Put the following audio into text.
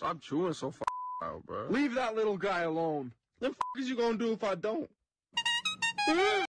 Stop chewing so far out, bro. Leave that little guy alone. Then fuck is you gonna do if I don't?